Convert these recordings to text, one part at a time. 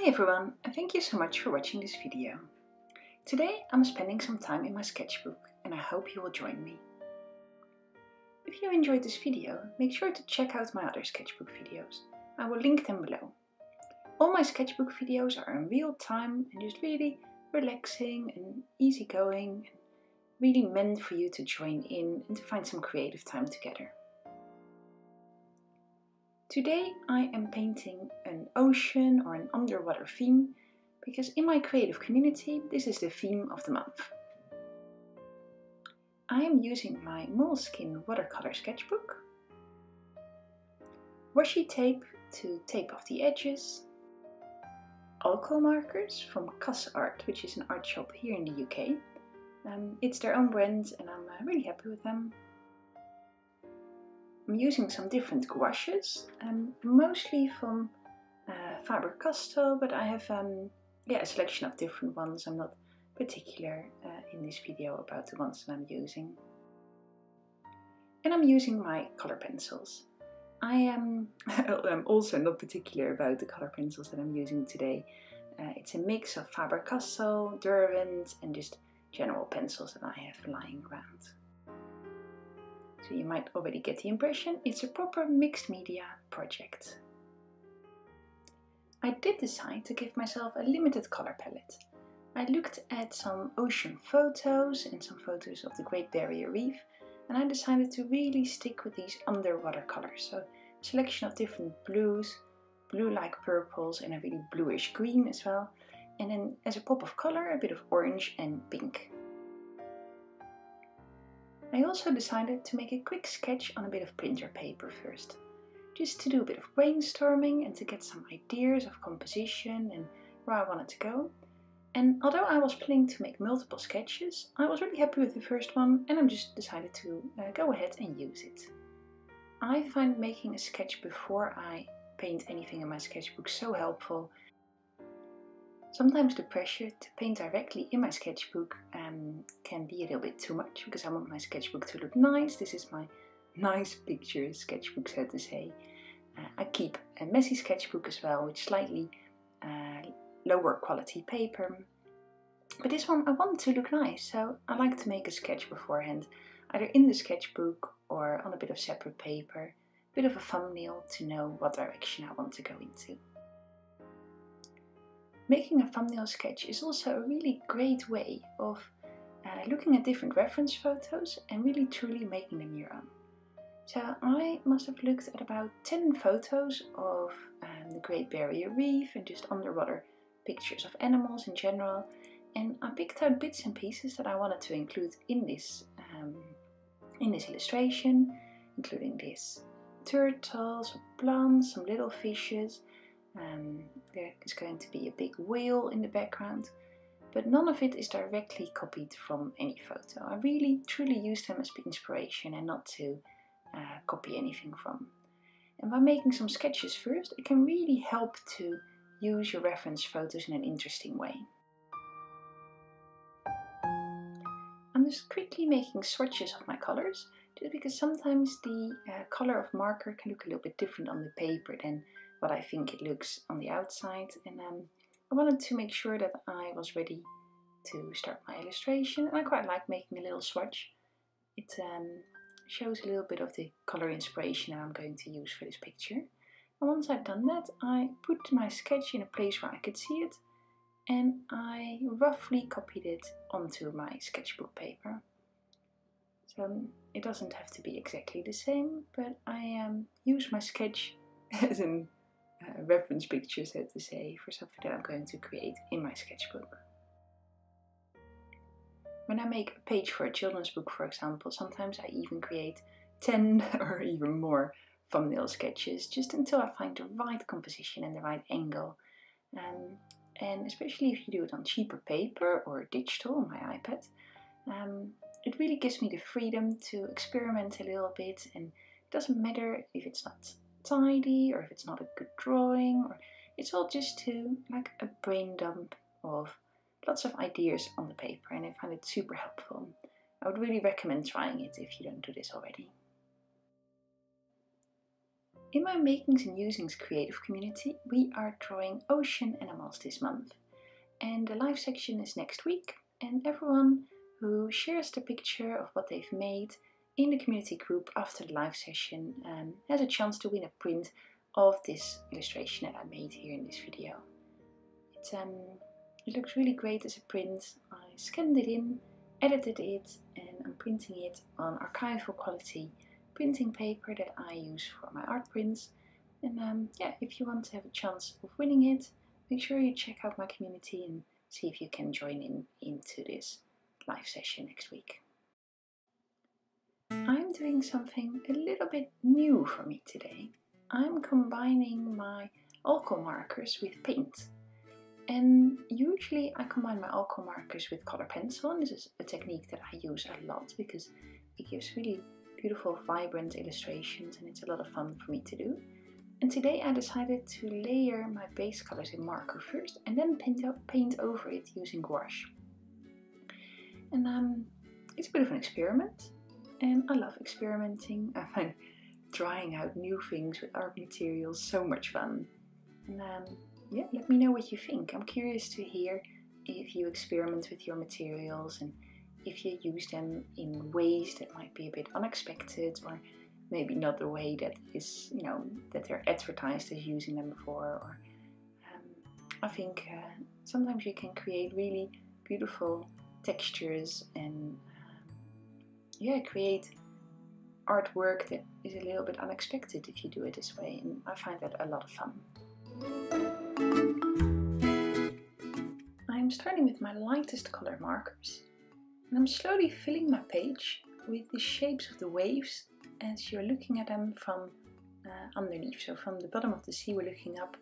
Hi everyone and thank you so much for watching this video. Today I'm spending some time in my sketchbook and I hope you will join me. If you enjoyed this video, make sure to check out my other sketchbook videos. I will link them below. All my sketchbook videos are in real time and just really relaxing and easygoing and really meant for you to join in and to find some creative time together. Today I am painting an ocean or an underwater theme because in my creative community this is the theme of the month. I am using my Moleskine watercolor sketchbook, washi tape to tape off the edges, alcohol markers from Cass Art, which is an art shop here in the UK. Um, it's their own brand and I'm uh, really happy with them. I'm using some different gouaches, um, mostly from uh, Faber-Castell, but I have um, yeah, a selection of different ones. I'm not particular uh, in this video about the ones that I'm using. And I'm using my color pencils. I am I'm also not particular about the color pencils that I'm using today. Uh, it's a mix of Faber-Castell, Derwent and just general pencils that I have lying around so you might already get the impression it's a proper mixed media project. I did decide to give myself a limited color palette. I looked at some ocean photos and some photos of the Great Barrier Reef and I decided to really stick with these underwater colors. So selection of different blues, blue-like purples and a really bluish green as well. And then as a pop of color, a bit of orange and pink. I also decided to make a quick sketch on a bit of printer paper first, just to do a bit of brainstorming and to get some ideas of composition and where I wanted to go. And although I was planning to make multiple sketches, I was really happy with the first one and I just decided to uh, go ahead and use it. I find making a sketch before I paint anything in my sketchbook so helpful Sometimes the pressure to paint directly in my sketchbook um, can be a little bit too much because I want my sketchbook to look nice. This is my nice picture sketchbook, so to say. Uh, I keep a messy sketchbook as well with slightly uh, lower quality paper. But this one I want to look nice, so I like to make a sketch beforehand, either in the sketchbook or on a bit of separate paper, a bit of a thumbnail to know what direction I want to go into. Making a thumbnail sketch is also a really great way of uh, looking at different reference photos and really truly making them your own. So I must have looked at about 10 photos of um, the Great Barrier Reef and just underwater pictures of animals in general and I picked out bits and pieces that I wanted to include in this um, in this illustration, including this turtles, plants, some little fishes, um, there is going to be a big whale in the background, but none of it is directly copied from any photo. I really truly use them as inspiration and not to uh, copy anything from. And by making some sketches first, it can really help to use your reference photos in an interesting way. I'm just quickly making swatches of my colors, just because sometimes the uh, color of marker can look a little bit different on the paper than what I think it looks on the outside and um, I wanted to make sure that I was ready to start my illustration and I quite like making a little swatch. It um, shows a little bit of the color inspiration I'm going to use for this picture. And once I've done that I put my sketch in a place where I could see it and I roughly copied it onto my sketchbook paper. So um, it doesn't have to be exactly the same, but I um, use my sketch as an uh, reference picture, so to say, for something that I'm going to create in my sketchbook. When I make a page for a children's book, for example, sometimes I even create 10 or even more thumbnail sketches just until I find the right composition and the right angle. Um, and especially if you do it on cheaper paper or digital on my iPad, um, it really gives me the freedom to experiment a little bit and it doesn't matter if it's not tidy or if it's not a good drawing or it's all just to like a brain dump of lots of ideas on the paper and I find it super helpful. I would really recommend trying it if you don't do this already. In my Makings and Musings creative community, we are drawing ocean animals this month. And the live section is next week, and everyone who shares the picture of what they've made in the community group after the live session um, has a chance to win a print of this illustration that I made here in this video. It, um, it looks really great as a print. I scanned it in, edited it, and I'm printing it on archival quality printing paper that I use for my art prints. And um, yeah, if you want to have a chance of winning it, make sure you check out my community and see if you can join in into this live session next week. Doing something a little bit new for me today. I'm combining my alcohol markers with paint. And usually I combine my alcohol markers with color pencil and this is a technique that I use a lot because it gives really beautiful vibrant illustrations and it's a lot of fun for me to do. And today I decided to layer my base colors in marker first and then paint, up, paint over it using gouache. And um, it's a bit of an experiment and I love experimenting. I find trying out new things with art materials so much fun. And um, yeah, let me know what you think. I'm curious to hear if you experiment with your materials and if you use them in ways that might be a bit unexpected or maybe not the way that is, you know, that they're advertised as using them for. Or um, I think uh, sometimes you can create really beautiful textures and yeah, create artwork that is a little bit unexpected if you do it this way, and I find that a lot of fun. I'm starting with my lightest color markers and I'm slowly filling my page with the shapes of the waves as you're looking at them from uh, underneath. So from the bottom of the sea we're looking up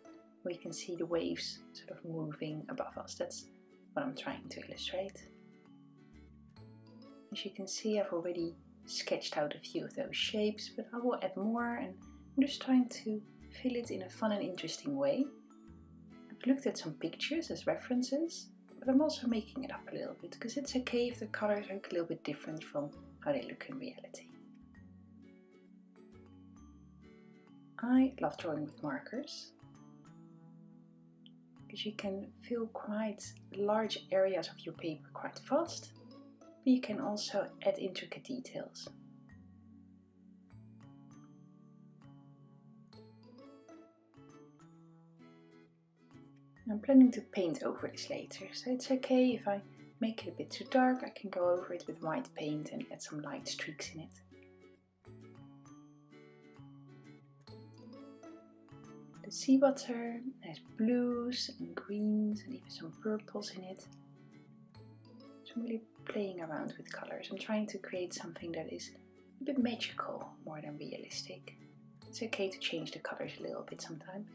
we can see the waves sort of moving above us. That's what I'm trying to illustrate. As you can see I've already sketched out a few of those shapes but I will add more and I'm just trying to fill it in a fun and interesting way. I've looked at some pictures as references but I'm also making it up a little bit because it's okay if the colors look a little bit different from how they look in reality. I love drawing with markers because you can fill quite large areas of your paper quite fast, you can also add intricate details. I'm planning to paint over this later, so it's okay if I make it a bit too dark, I can go over it with white paint and add some light streaks in it. The sea seawater has blues and greens and even some purples in it. So I'm really playing around with colors. I'm trying to create something that is a bit magical more than realistic. It's okay to change the colors a little bit sometimes.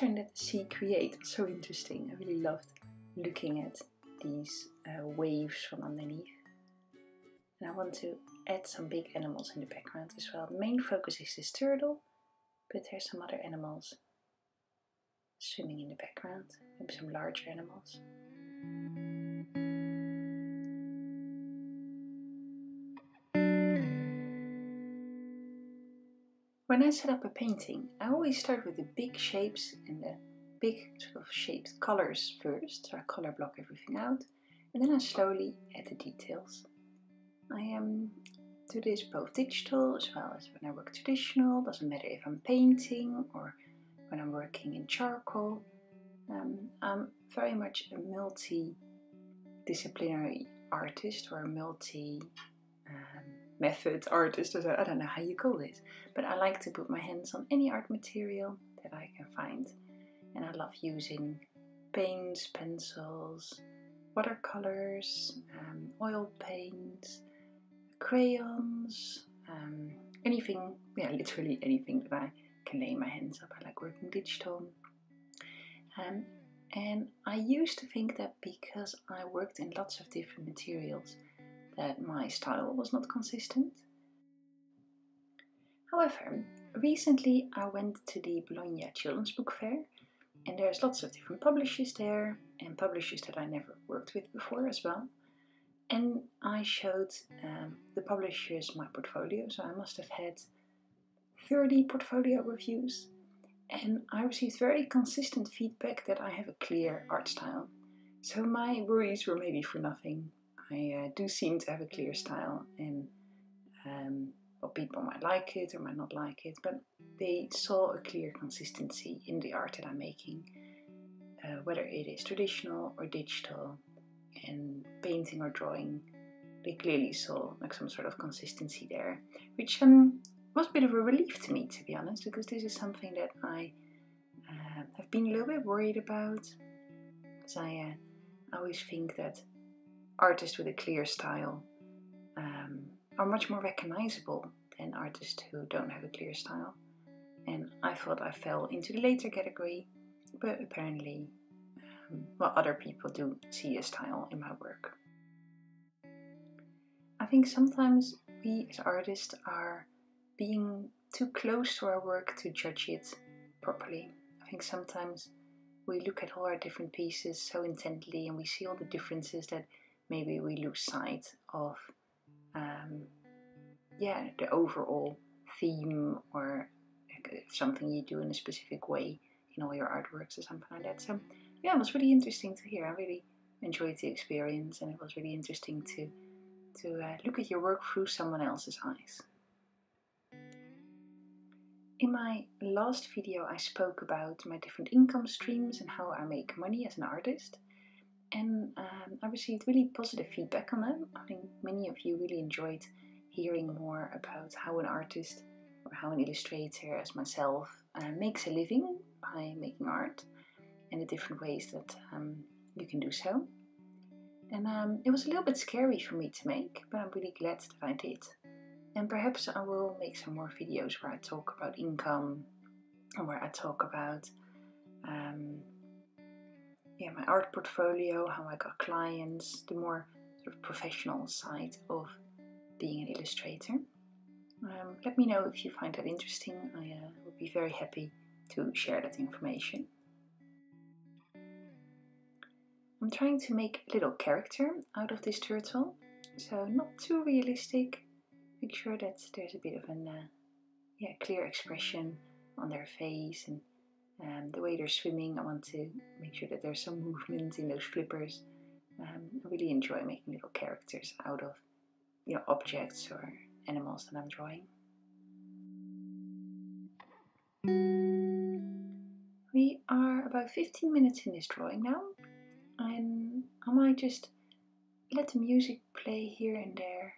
Pattern that the sea creates was so interesting. I really loved looking at these uh, waves from underneath. And I want to add some big animals in the background as well. The main focus is this turtle, but there's some other animals swimming in the background, maybe some larger animals. When I set up a painting, I always start with the big shapes and the big sort of shaped colors first, so I color block everything out, and then I slowly add the details. I um, do this both digital as well as when I work traditional, doesn't matter if I'm painting or when I'm working in charcoal. Um, I'm very much a multi-disciplinary artist or a multi um, method artist, or I don't know how you call this, but I like to put my hands on any art material that I can find. And I love using paints, pencils, watercolors, um, oil paints, crayons, um, anything, yeah, literally anything that I can lay my hands up. I like working digital. Um, And I used to think that because I worked in lots of different materials, that my style was not consistent. However, recently I went to the Bologna Children's Book Fair, and there's lots of different publishers there, and publishers that I never worked with before as well. And I showed um, the publishers my portfolio, so I must have had 30 portfolio reviews and I received very consistent feedback that I have a clear art style. So my worries were maybe for nothing. I uh, do seem to have a clear style, and um, well, people might like it or might not like it, but they saw a clear consistency in the art that I'm making, uh, whether it is traditional or digital, and painting or drawing. They clearly saw like some sort of consistency there, which um, was a bit of a relief to me, to be honest, because this is something that I uh, have been a little bit worried about. Because I, uh, I always think that artists with a clear style um, are much more recognizable than artists who don't have a clear style. And I thought I fell into the later category, but apparently, um, well, other people do see a style in my work. I think sometimes we as artists are being too close to our work to judge it properly. I think sometimes we look at all our different pieces so intently and we see all the differences that maybe we lose sight of um, yeah the overall theme or something you do in a specific way in all your artworks or something like that. So yeah, it was really interesting to hear. I really enjoyed the experience and it was really interesting to to uh, look at your work through someone else's eyes. In my last video I spoke about my different income streams and how I make money as an artist and um, I received really positive feedback on them. I think many of you really enjoyed hearing more about how an artist or how an illustrator as myself uh, makes a living by making art and the different ways that um, you can do so. And um, it was a little bit scary for me to make, but I'm really glad that I did. And perhaps I will make some more videos where I talk about income and where I talk about um, yeah, my art portfolio, how I got clients, the more sort of professional side of being an illustrator. Um, let me know if you find that interesting. I uh, would be very happy to share that information. I'm trying to make a little character out of this turtle, so not too realistic, make sure that there's a bit of a uh, yeah clear expression on their face and um, the way they're swimming. I want to make sure that there's some movement in those flippers. Um, I really enjoy making little characters out of you know objects or animals that I'm drawing. We are about 15 minutes in this drawing now, and I might just let the music play here and there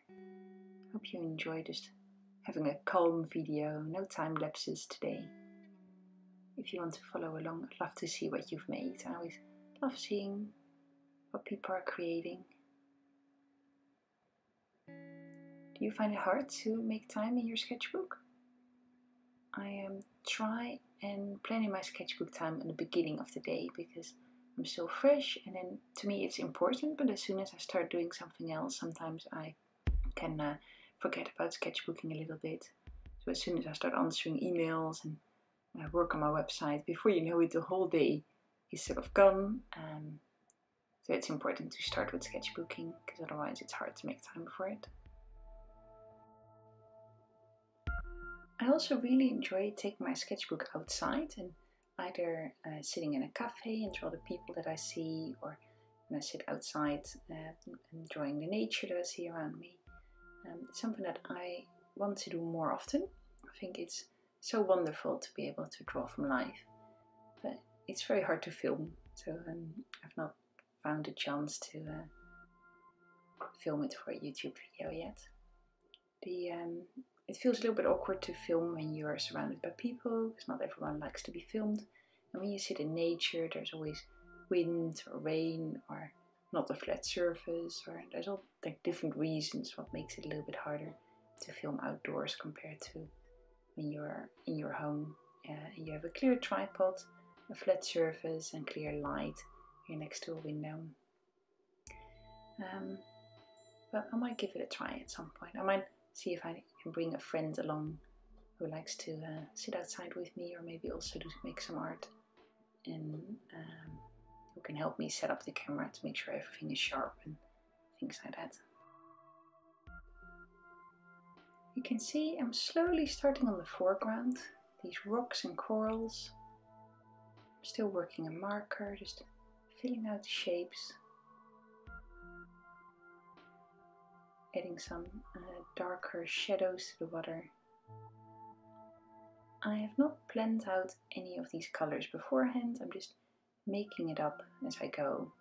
Hope you enjoy just having a calm video, no time lapses today. If you want to follow along, I'd love to see what you've made. I always love seeing what people are creating. Do you find it hard to make time in your sketchbook? I um, try and plan in my sketchbook time in the beginning of the day because I'm still fresh and then to me it's important but as soon as I start doing something else sometimes I can uh, forget about sketchbooking a little bit. So as soon as I start answering emails and uh, work on my website, before you know it, the whole day is sort of gone. Um, so it's important to start with sketchbooking because otherwise it's hard to make time for it. I also really enjoy taking my sketchbook outside and either uh, sitting in a cafe and draw the people that I see or when I sit outside uh, enjoying the nature that I see around me. Um, it's something that I want to do more often. I think it's so wonderful to be able to draw from life, but it's very hard to film, so um, I've not found a chance to uh, film it for a YouTube video yet. The um, it feels a little bit awkward to film when you are surrounded by people because not everyone likes to be filmed. And when you sit in nature, there's always wind or rain or not a flat surface, or there's all like different reasons what makes it a little bit harder to film outdoors compared to when you're in your home uh, and you have a clear tripod a flat surface and clear light here next to a window. Um, but I might give it a try at some point. I might see if I can bring a friend along who likes to uh, sit outside with me or maybe also to make some art and um, who can help me set up the camera to make sure everything is sharp and things like that. You can see I'm slowly starting on the foreground, these rocks and corals. I'm still working a marker, just filling out the shapes. Adding some uh, darker shadows to the water. I have not planned out any of these colors beforehand, I'm just making it up as I go.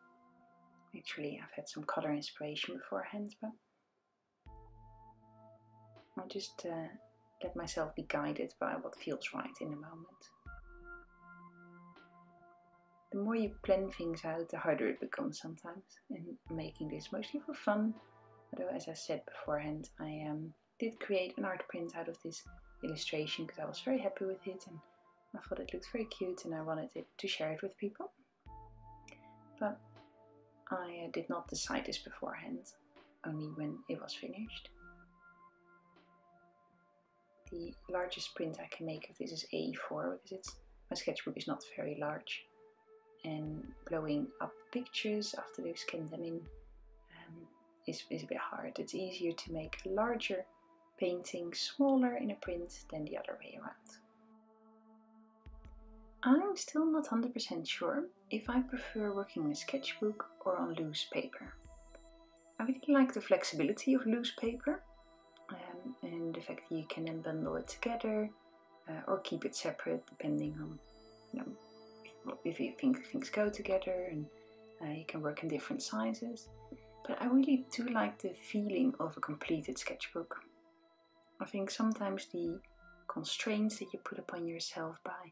Actually, I've had some color inspiration beforehand, but I'll just uh, let myself be guided by what feels right in the moment. The more you plan things out, the harder it becomes sometimes. And making this mostly for fun, although as I said beforehand, I um, did create an art print out of this illustration because I was very happy with it and I thought it looked very cute and I wanted it to share it with people. But I uh, did not decide this beforehand, only when it was finished. The largest print I can make of this is A4 because it's, my sketchbook is not very large. And blowing up pictures after they've scanned them in um, is, is a bit hard. It's easier to make a larger painting smaller in a print than the other way around. I'm still not 100% sure if I prefer working in a sketchbook or on loose paper. I really like the flexibility of loose paper um, and the fact that you can then bundle it together uh, or keep it separate depending on you know, if you think things go together and uh, you can work in different sizes. But I really do like the feeling of a completed sketchbook. I think sometimes the constraints that you put upon yourself by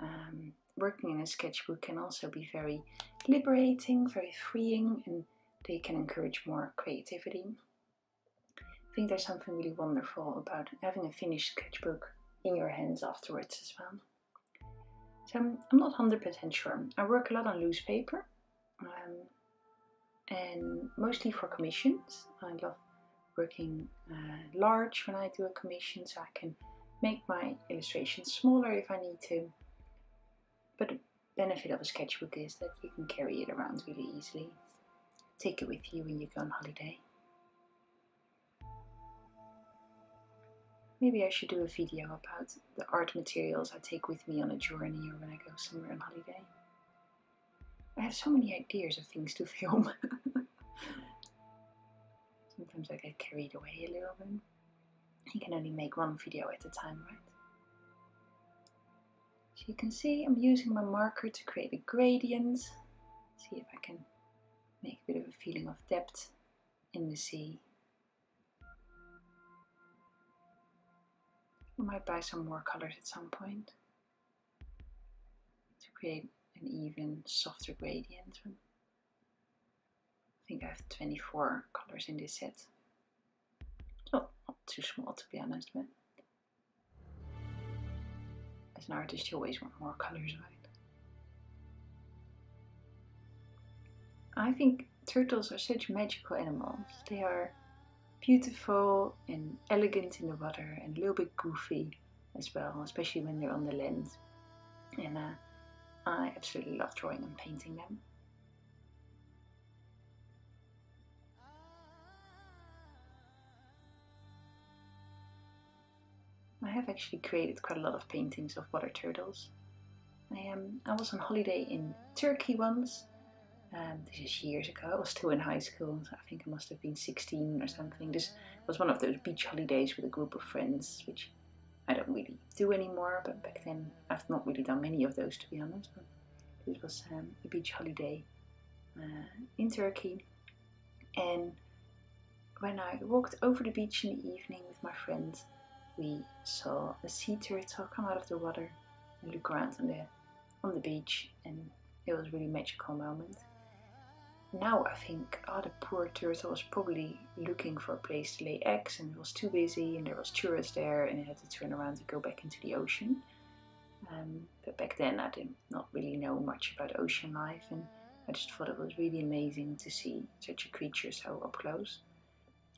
um, working in a sketchbook can also be very liberating, very freeing, and they can encourage more creativity. Think there's something really wonderful about having a finished sketchbook in your hands afterwards as well. So I'm, I'm not 100% sure. I work a lot on loose paper um, and mostly for commissions. I love working uh, large when I do a commission so I can make my illustrations smaller if I need to. But the benefit of a sketchbook is that you can carry it around really easily. Take it with you when you go on holiday. Maybe I should do a video about the art materials I take with me on a journey or when I go somewhere on holiday. I have so many ideas of things to film. Sometimes I get carried away a little bit. You can only make one video at a time, right? So you can see I'm using my marker to create a gradient. See if I can make a bit of a feeling of depth in the sea. I might buy some more colors at some point to create an even softer gradient. I think I have 24 colors in this set. Not, not too small to be honest, but as an artist you always want more colors, right? I think turtles are such magical animals. They are beautiful and elegant in the water and a little bit goofy as well, especially when they're on the land. And uh, I absolutely love drawing and painting them. I have actually created quite a lot of paintings of water turtles. I, um, I was on holiday in Turkey once. Um, this is years ago. I was still in high school. So I think I must have been 16 or something. This was one of those beach holidays with a group of friends, which I don't really do anymore. But back then, I've not really done many of those, to be honest. But this was um, a beach holiday uh, in Turkey. And when I walked over the beach in the evening with my friends, we saw a sea turtle come out of the water and look around on the on the beach and it was a really magical moment. Now I think, oh the poor turtle was probably looking for a place to lay eggs and it was too busy and there was tourists there and it had to turn around to go back into the ocean. Um, but back then I did not really know much about ocean life and I just thought it was really amazing to see such a creature so up close.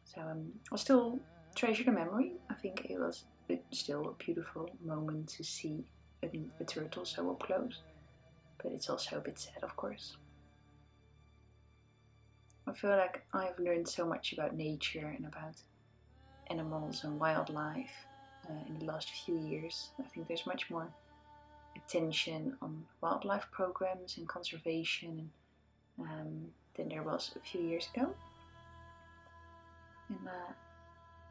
So um, I still treasure the memory. I think it was still a beautiful moment to see a, a turtle so up close. But it's also a bit sad, of course. I feel like I've learned so much about nature and about animals and wildlife uh, in the last few years. I think there's much more attention on wildlife programs and conservation um, than there was a few years ago. And uh,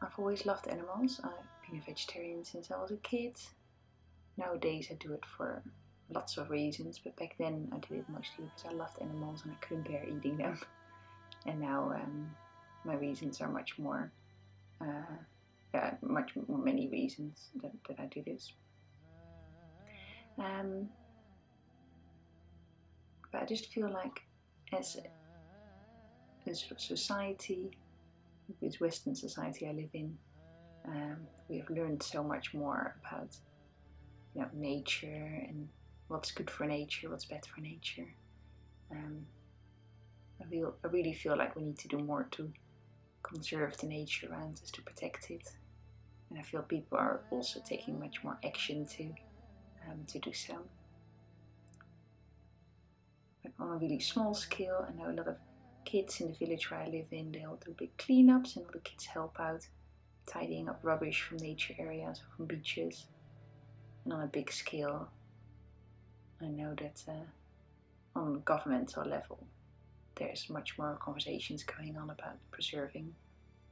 I've always loved animals. I've been a vegetarian since I was a kid. Nowadays I do it for lots of reasons, but back then I did it mostly because I loved animals and I couldn't bear eating them. And now um, my reasons are much more, uh, yeah, much more many reasons that, that I do this. Um, but I just feel like as a, as society, this Western society I live in, um, we have learned so much more about you know, nature and what's good for nature, what's bad for nature. Um, I, feel, I really feel like we need to do more to conserve the nature around us, to protect it. And I feel people are also taking much more action to um, to do so. But on a really small scale, I know a lot of kids in the village where I live in, they'll do big cleanups and all the kids help out tidying up rubbish from nature areas, from beaches. And on a big scale, I know that uh, on governmental level, there's much more conversations going on about preserving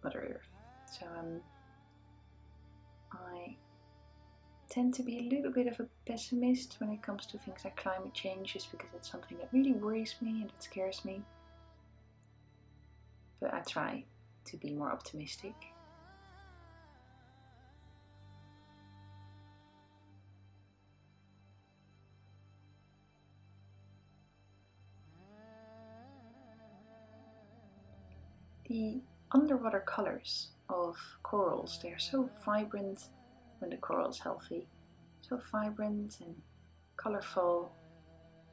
Mother Earth. So um, I tend to be a little bit of a pessimist when it comes to things like climate change, just because it's something that really worries me and that scares me. But I try to be more optimistic. The underwater colors of corals, they are so vibrant when the coral is healthy. So vibrant and colorful.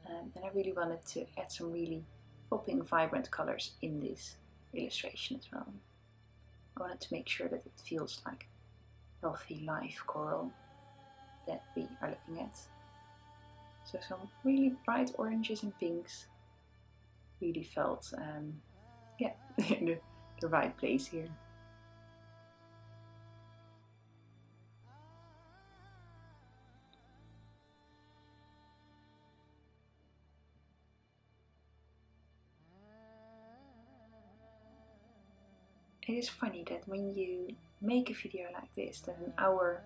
Um, and I really wanted to add some really popping, vibrant colors in this illustration as well. I wanted to make sure that it feels like healthy live coral that we are looking at. So some really bright oranges and pinks really felt, um, yeah, the, right place here. it is funny that when you make a video like this, that an hour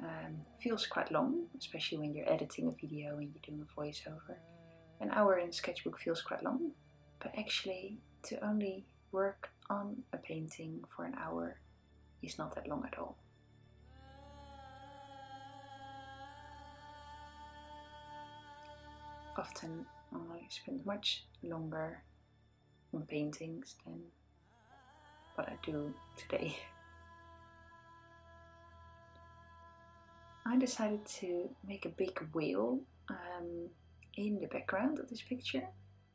um, feels quite long, especially when you're editing a video and you're doing a voiceover. An hour in sketchbook feels quite long, but actually to only work on a painting for an hour is not that long at all. Often I spend much longer on paintings than what I do today. I decided to make a big wheel um, in the background of this picture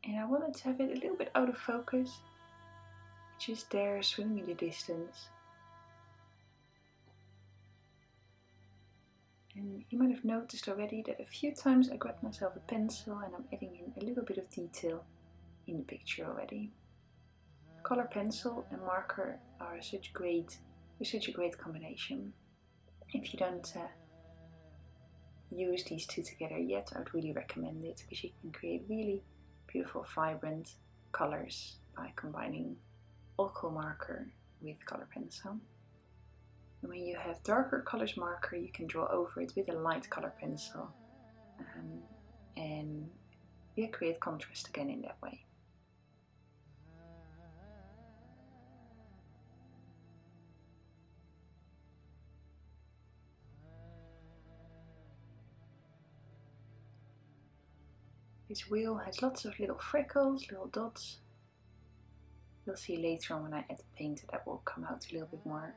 and I wanted to have it a little bit out of focus just there swimming in the distance and you might have noticed already that a few times I grabbed myself a pencil and I'm adding in a little bit of detail in the picture already color pencil and marker are such great, such a great combination. If you don't uh, use these two together yet, I would really recommend it because you can create really beautiful, vibrant colors by combining alcohol marker with color pencil. And when you have darker colors marker, you can draw over it with a light color pencil um, and yeah, create contrast again in that way. This wheel has lots of little freckles, little dots. You'll see later on when I add the paint that will come out a little bit more.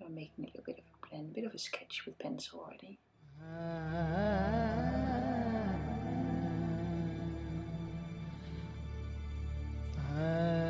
I'm making a little bit of a and a bit of a sketch with pencil already. Ah. Ah.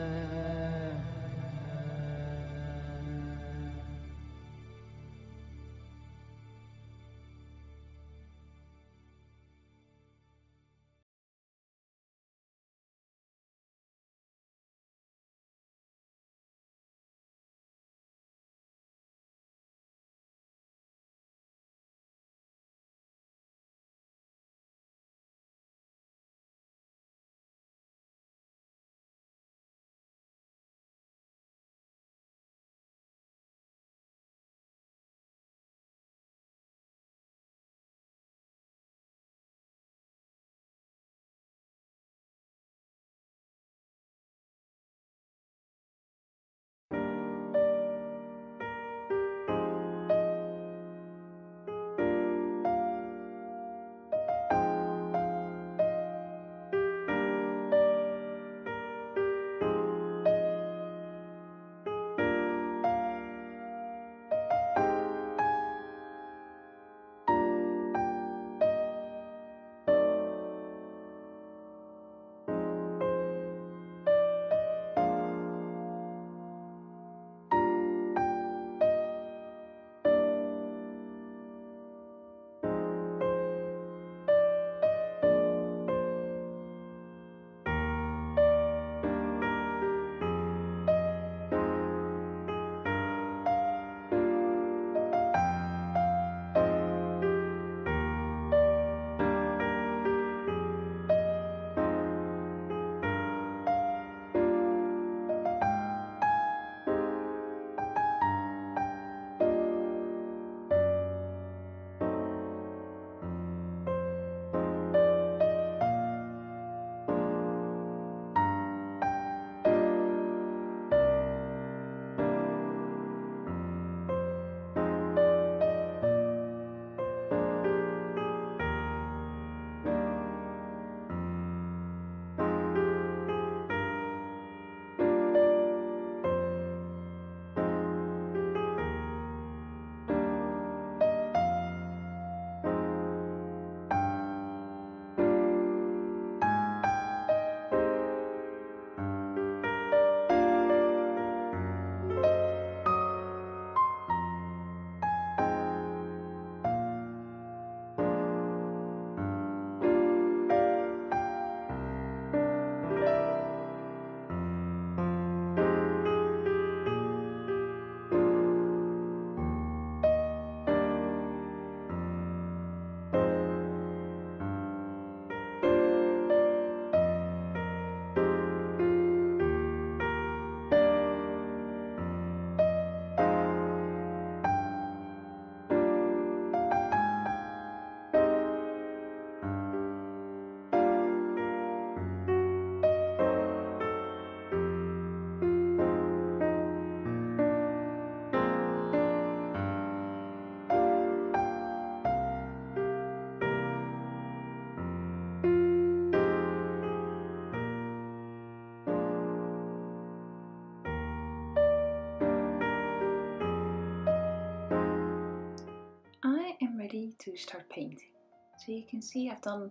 To start painting. So you can see I've done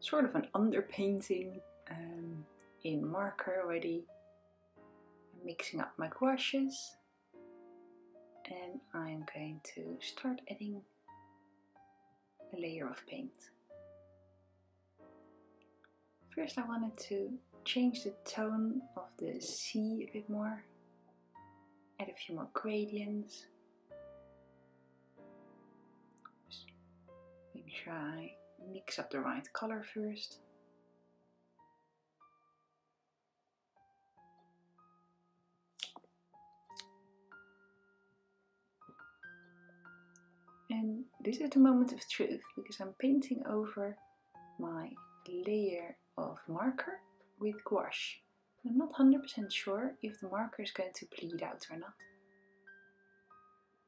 sort of an underpainting um, in marker already. I'm mixing up my gouaches and I'm going to start adding a layer of paint. First I wanted to change the tone of the sea a bit more, add a few more gradients try mix up the right color first. And this is the moment of truth because I'm painting over my layer of marker with gouache. I'm not 100% sure if the marker is going to bleed out or not.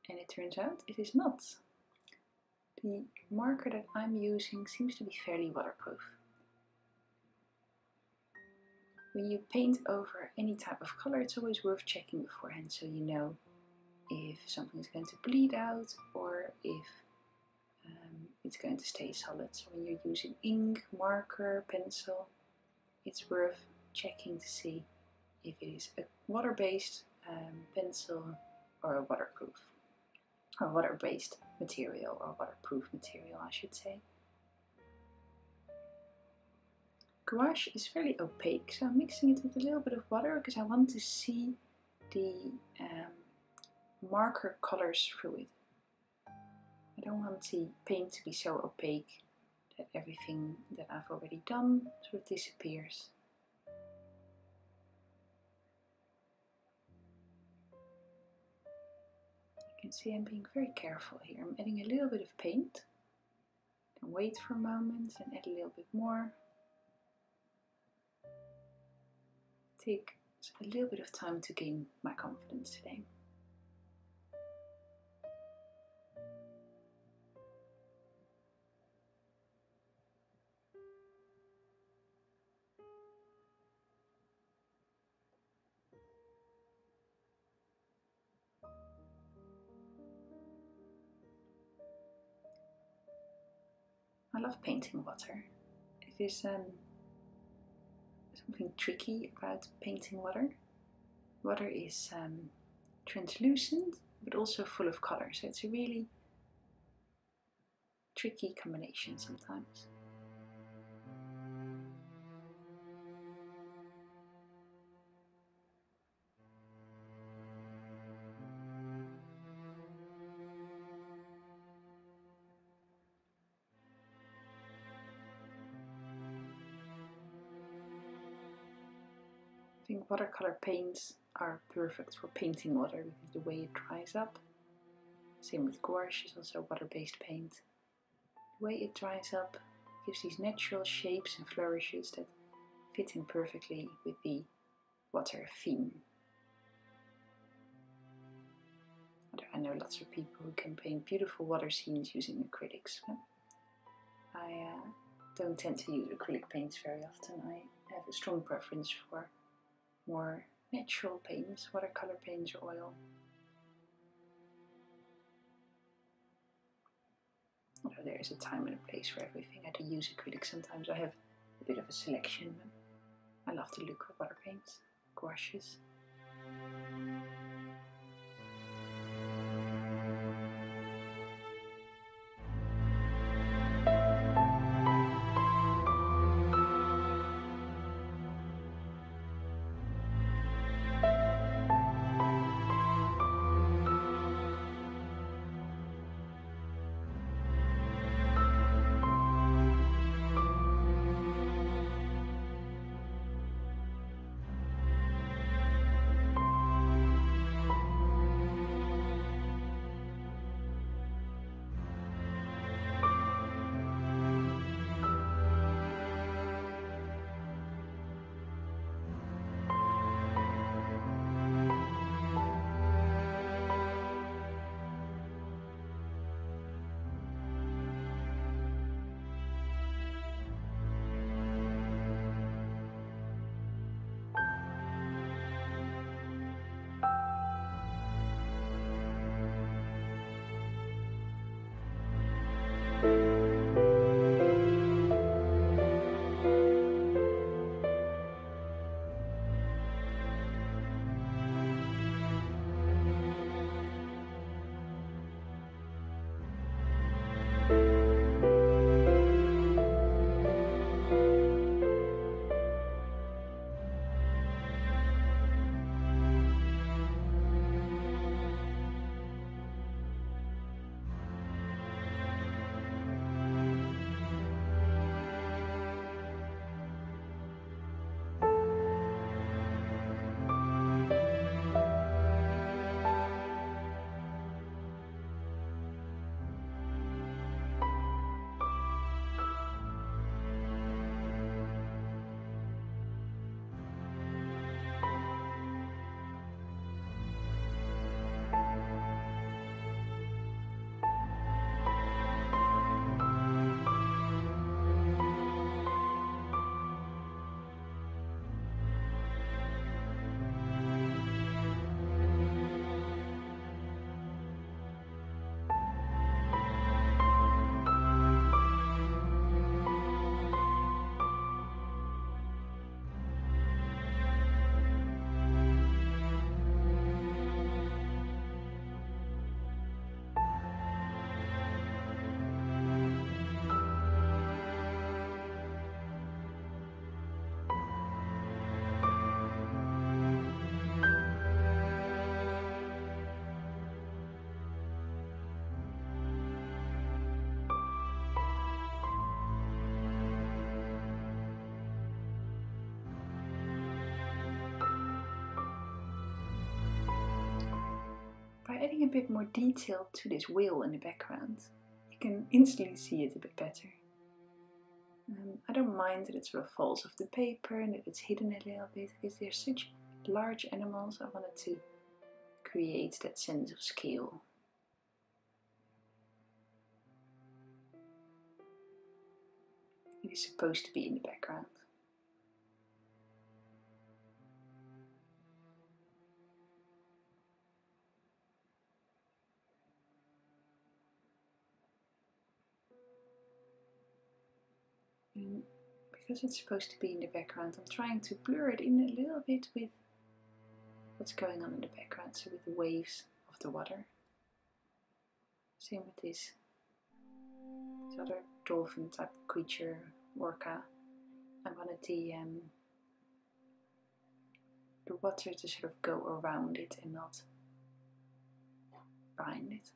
And it turns out it is not. The marker that I'm using seems to be fairly waterproof. When you paint over any type of color, it's always worth checking beforehand so you know if something is going to bleed out or if um, it's going to stay solid. So when you're using ink, marker, pencil, it's worth checking to see if it is a water-based um, pencil or a waterproof or water-based material or waterproof material I should say. Gouache is fairly opaque so I'm mixing it with a little bit of water because I want to see the um, marker colors through it. I don't want the paint to be so opaque that everything that I've already done sort of disappears. See I'm being very careful here. I'm adding a little bit of paint and wait for a moment and add a little bit more. Take a little bit of time to gain my confidence today. Love painting water. It is um, something tricky about painting water. Water is um, translucent but also full of color, so it's a really tricky combination sometimes. Watercolor paints are perfect for painting water because the way it dries up. Same with gouache is also water-based paint. The way it dries up gives these natural shapes and flourishes that fit in perfectly with the water theme. I know lots of people who can paint beautiful water scenes using acrylics. I uh, don't tend to use acrylic paints very often. I have a strong preference for more natural paints, watercolor paints or oil. Although there is a time and a place for everything. I do use acrylic sometimes. I have a bit of a selection. I love the look of water paints, gouaches. Adding a bit more detail to this wheel in the background, you can instantly see it a bit better. Um, I don't mind that it sort of falls off the paper and that it's hidden a little bit because they're such large animals. I wanted to create that sense of scale. It is supposed to be in the background. And because it's supposed to be in the background, I'm trying to blur it in a little bit with what's going on in the background, so with the waves of the water. Same with this, this other dolphin type creature, orca. I wanted the um, the water to sort of go around it and not behind it.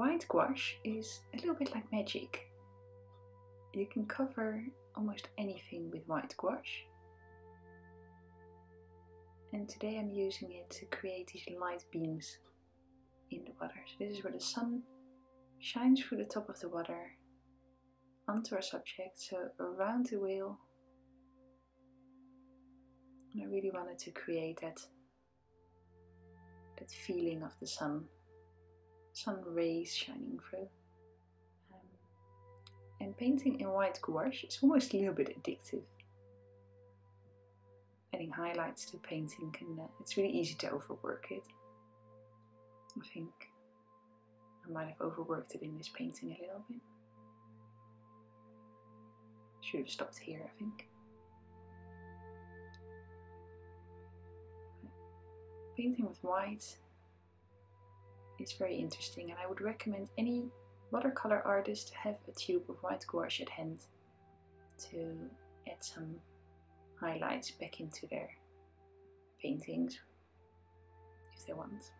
White gouache is a little bit like magic. You can cover almost anything with white gouache. And today I'm using it to create these light beams in the water. So this is where the sun shines through the top of the water onto our subject, so around the whale. And I really wanted to create that that feeling of the sun sun rays shining through. Um, and painting in white gouache is almost a little bit addictive. Adding highlights to painting can, uh, it's really easy to overwork it. I think I might have overworked it in this painting a little bit. Should have stopped here, I think. Painting with white is very interesting and I would recommend any watercolor artist to have a tube of white gouache at hand to add some highlights back into their paintings if they want.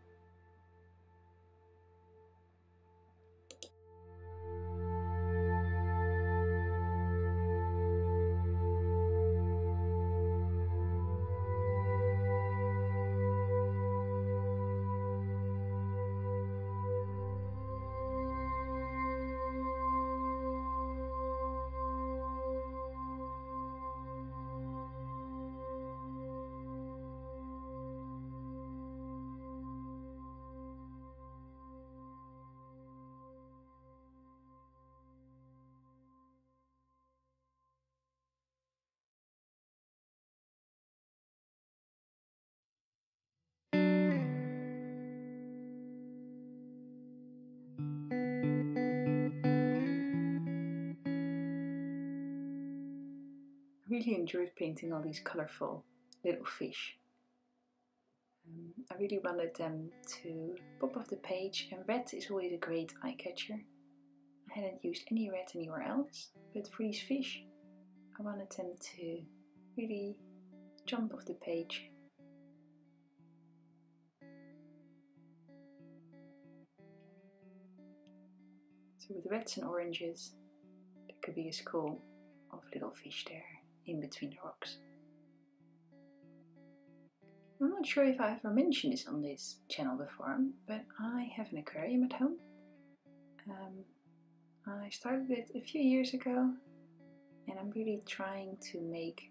Really enjoyed painting all these colorful little fish. Um, I really wanted them to pop off the page and red is always a great eye catcher. I hadn't used any red anywhere else, but for these fish I wanted them to really jump off the page. So with reds and oranges there could be a school of little fish there in between the rocks. I'm not sure if I ever mentioned this on this channel before, but I have an aquarium at home. Um, I started it a few years ago and I'm really trying to make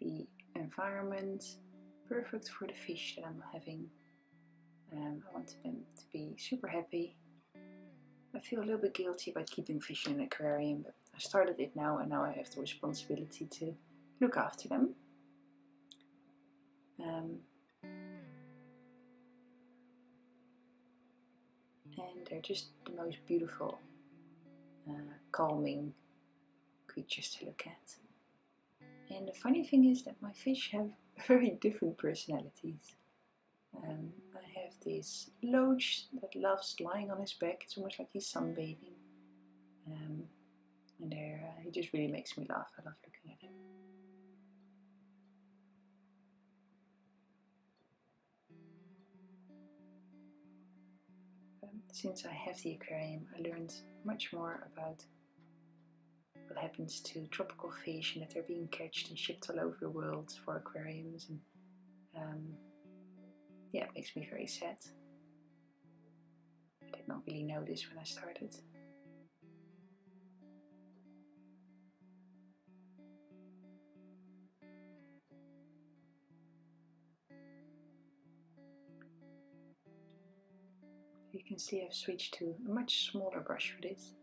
the environment perfect for the fish that I'm having. Um, I want them to be super happy. I feel a little bit guilty about keeping fish in an aquarium, but I started it now and now I have the responsibility to look after them. Um, and they're just the most beautiful, uh, calming creatures to look at. And the funny thing is that my fish have very different personalities. Um, I have this loach that loves lying on his back, it's almost like he's sunbathing. Um, and he just really makes me laugh. I love looking at him. Um, since I have the aquarium, I learned much more about what happens to tropical fish and that they're being catched and shipped all over the world for aquariums and um, yeah, it makes me very sad. I did not really know this when I started. You can see I've switched to a much smaller brush for this.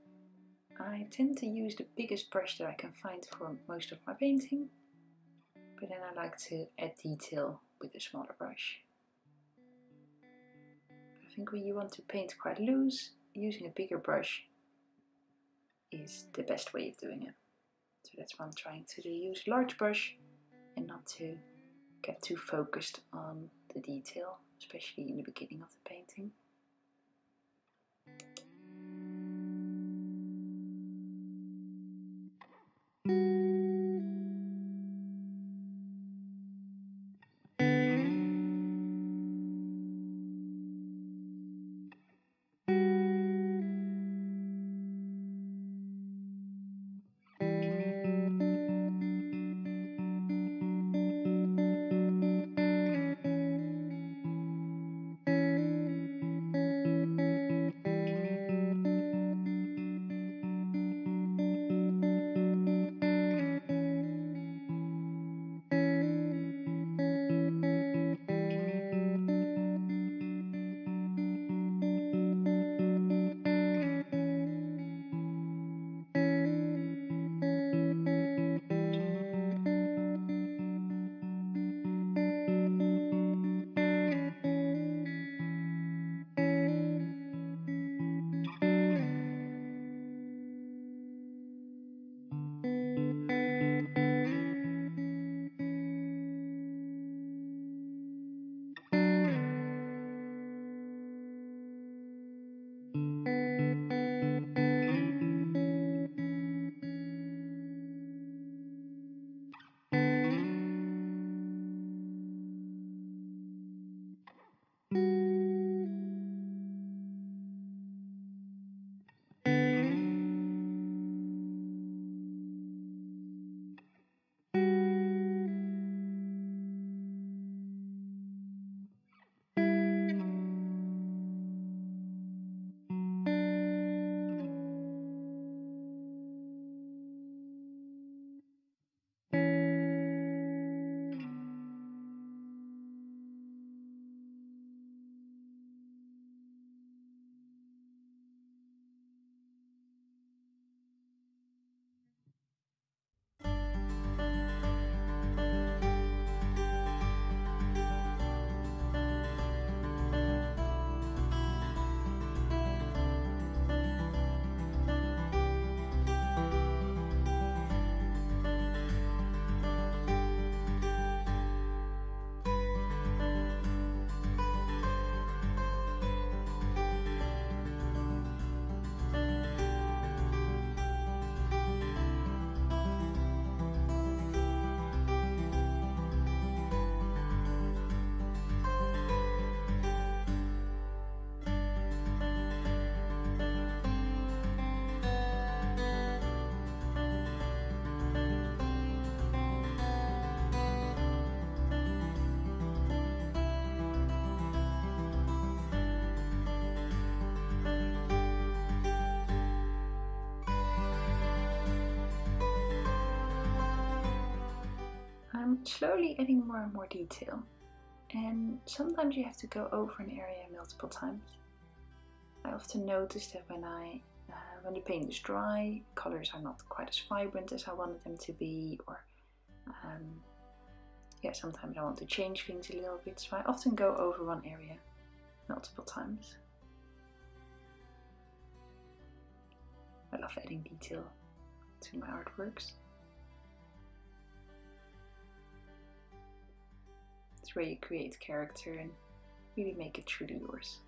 I tend to use the biggest brush that I can find for most of my painting, but then I like to add detail with a smaller brush. I think when you want to paint quite loose, using a bigger brush is the best way of doing it. So that's why I'm trying to use a large brush and not to get too focused on the detail, especially in the beginning of the painting. Música slowly adding more and more detail. And sometimes you have to go over an area multiple times. I often notice that when I uh, when the paint is dry, colors are not quite as vibrant as I wanted them to be, or um, yeah, sometimes I want to change things a little bit, so I often go over one area multiple times. I love adding detail to my artworks. It's where you create character and really make it truly yours.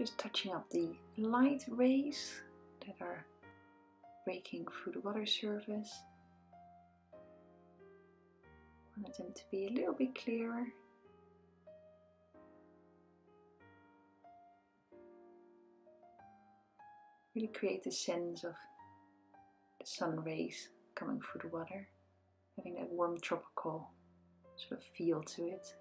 Just touching up the light rays that are breaking through the water surface. Wanted them to be a little bit clearer. Really create a sense of the sun rays coming through the water, having that warm tropical sort of feel to it.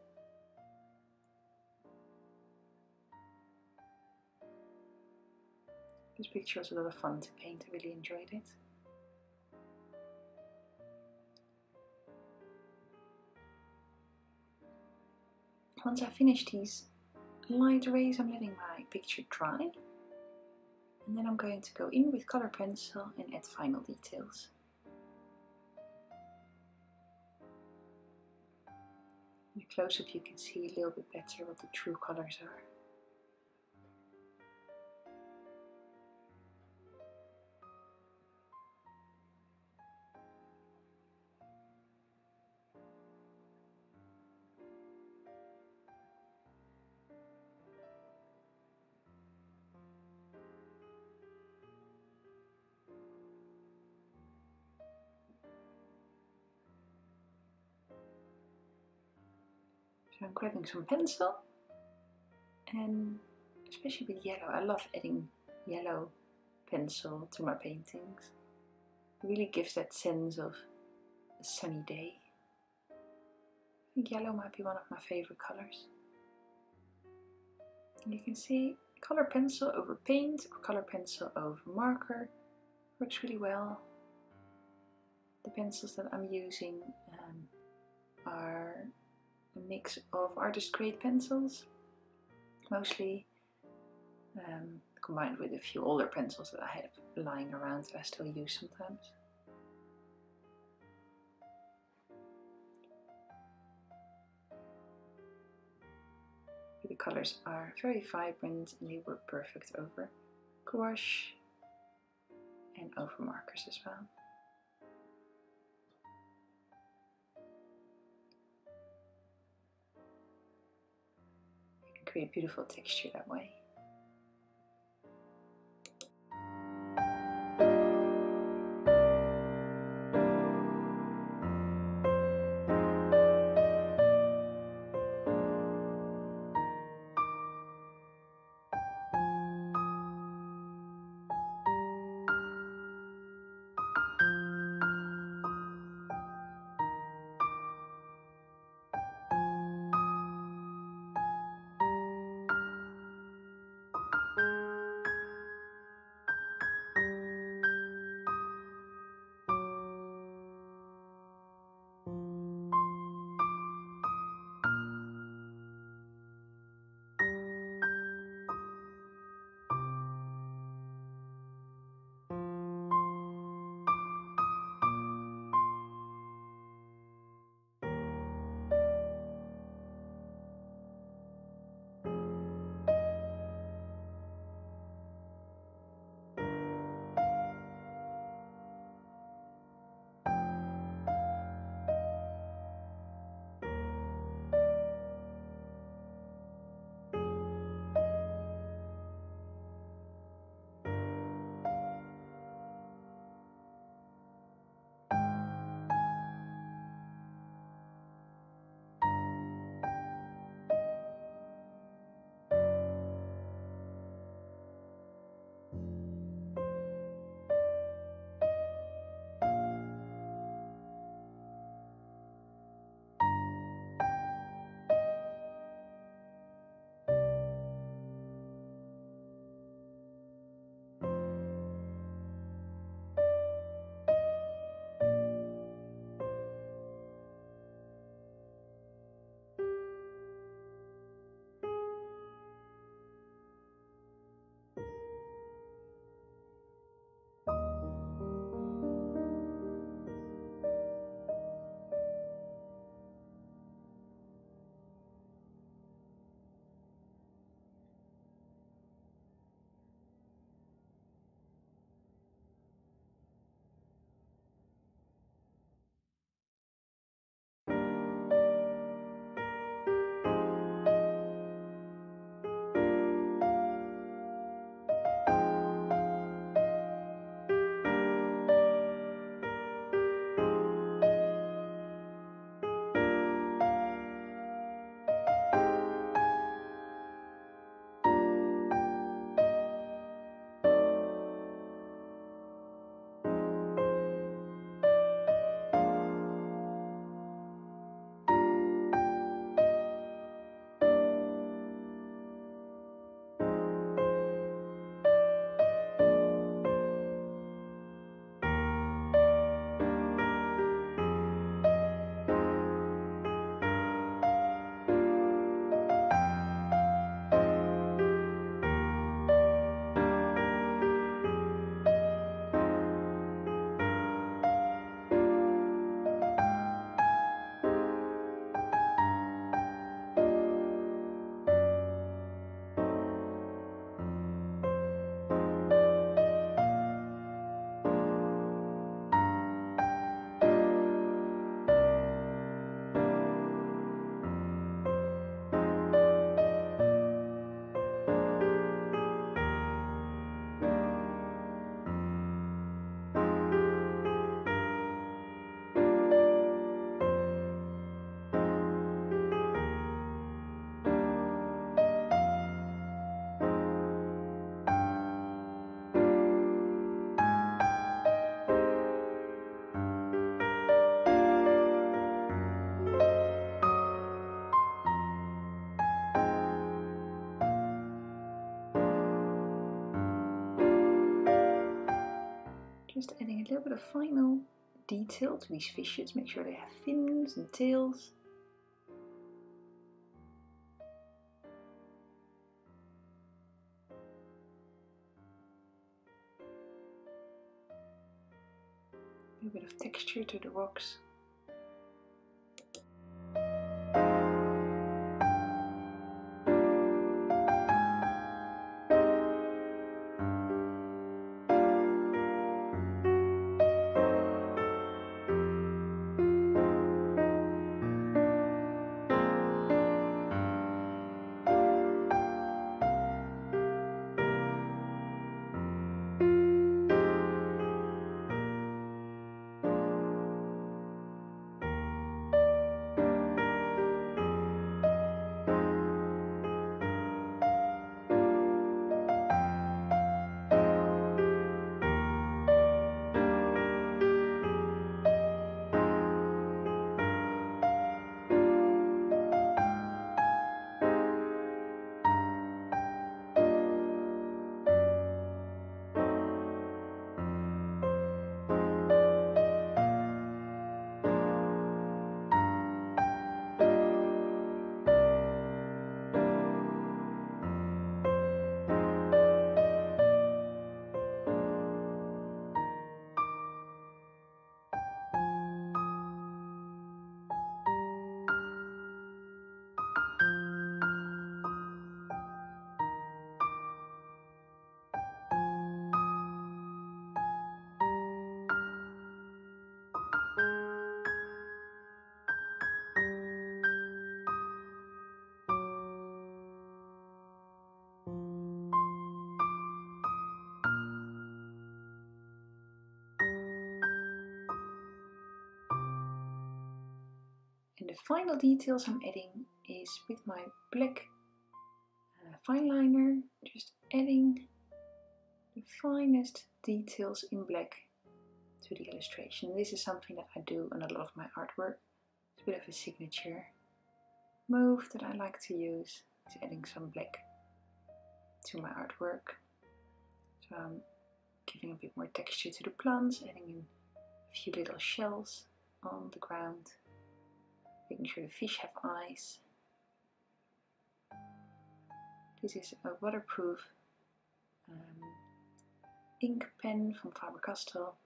This picture was a lot of fun to paint, I really enjoyed it. Once I finish these light rays, I'm letting my picture dry. And then I'm going to go in with color pencil and add final details. In the close-up you can see a little bit better what the true colors are. So I'm grabbing some pencil and especially with yellow, I love adding yellow pencil to my paintings. It really gives that sense of a sunny day. I think yellow might be one of my favorite colors. You can see color pencil over paint or color pencil over marker works really well. The pencils that I'm using um, are a mix of artist grade pencils, mostly um, combined with a few older pencils that I have lying around that I still use sometimes. The colors are very vibrant and they work perfect over gouache and over markers as well. Create beautiful texture that way. Just adding a little bit of final detail to these fishes, make sure they have fins and tails. A bit of texture to the rocks. The final details I'm adding is with my black uh, fine liner, just adding the finest details in black to the illustration. This is something that I do on a lot of my artwork. It's a bit of a signature move that I like to use, is adding some black to my artwork. So I'm giving a bit more texture to the plants, adding in a few little shells on the ground making sure the fish have eyes. This is a waterproof um, ink pen from Faber-Castell.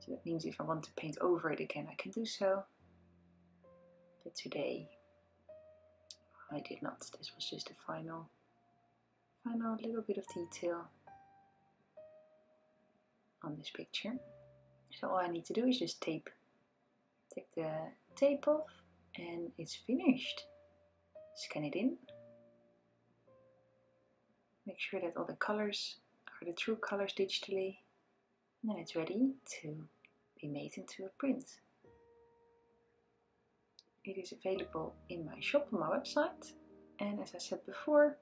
So that means if I want to paint over it again, I can do so. But today I did not. This was just a final, final little bit of detail on this picture. So all I need to do is just tape, take the tape off and it's finished. Scan it in. Make sure that all the colors are the true colors digitally. And then it's ready to be made into a print. It is available in my shop on my website. And as I said before,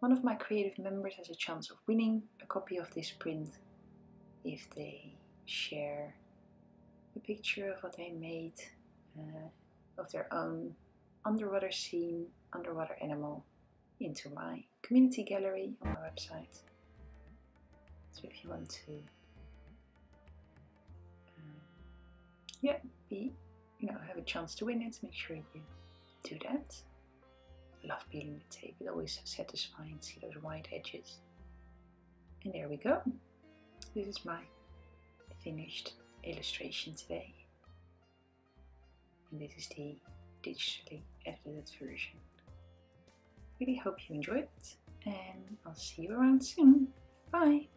one of my creative members has a chance of winning a copy of this print if they share a picture of what they made uh, of their own underwater scene, underwater animal into my community gallery on my website. So if you want to, um, yeah, be, you know, have a chance to win it, make sure you do that. I love peeling the tape, it's always satisfying to see those white edges. And there we go. This is my finished illustration today and this is the digitally edited version. Really hope you enjoyed it and I'll see you around soon. Bye!